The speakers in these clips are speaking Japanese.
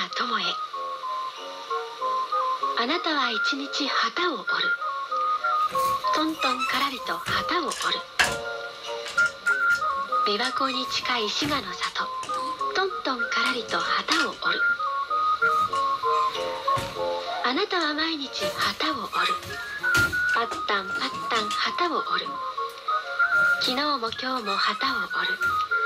な友へ。あなたは一日旗を折る。トントンからりと旗を折る。琵琶湖に近い滋賀の里。トントンからりと旗を折る。あなたは毎日旗を折る。パッタンパッタン旗を折る。昨日も今日も旗を折る。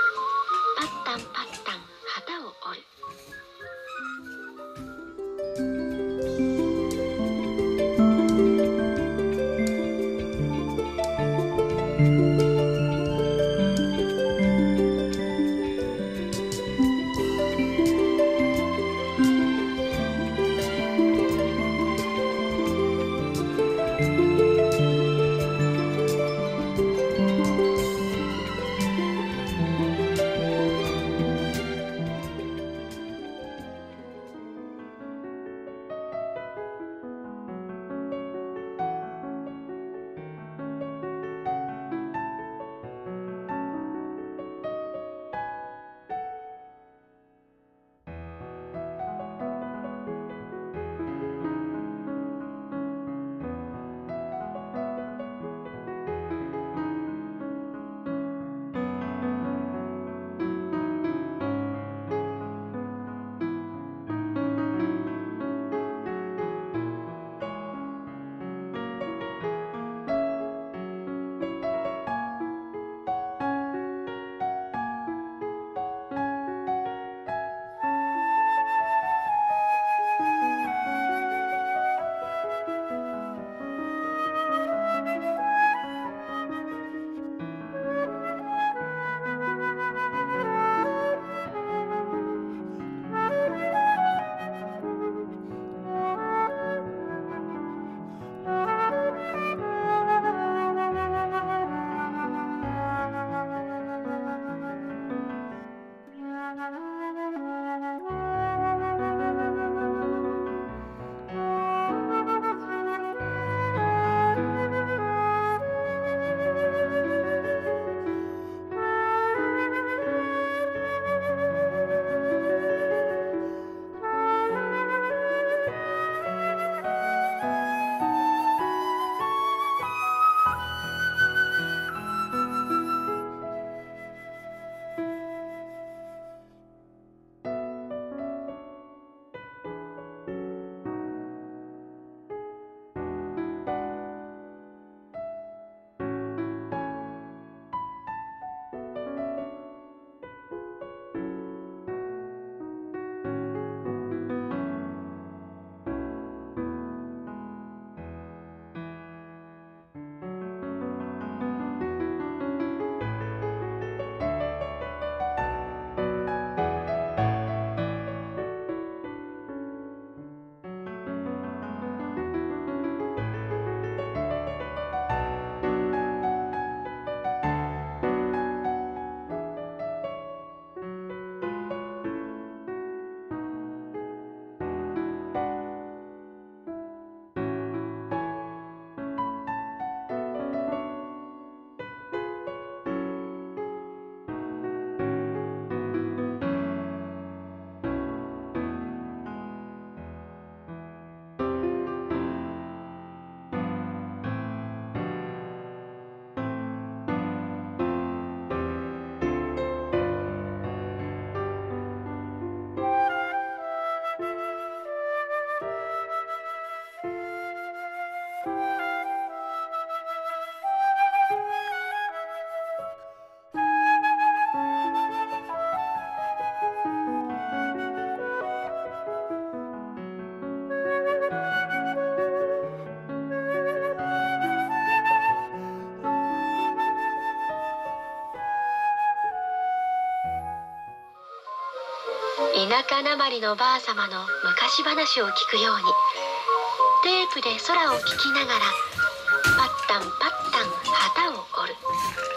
田舎なまりのばあ様の昔話を聞くようにテープで空を聞きながらパッタンパッタン旗を折る。